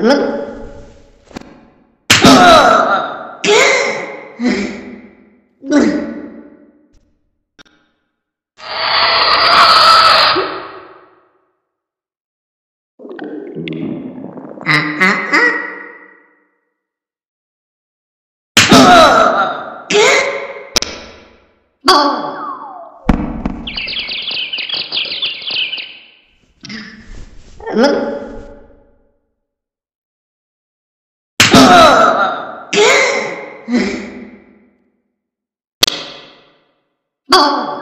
Look. Look. Bom.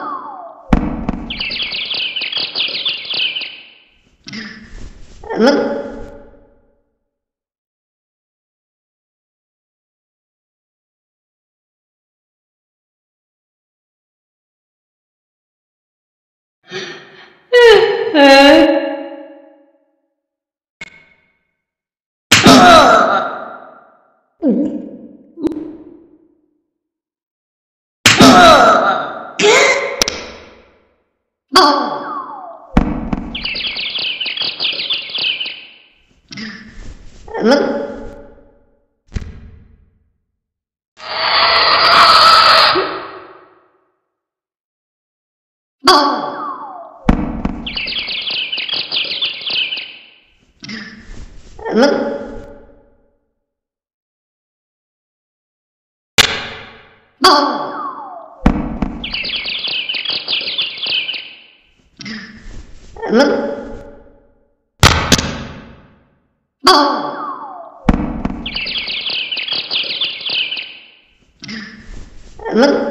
Oh! Bom. Look. Bom. Look.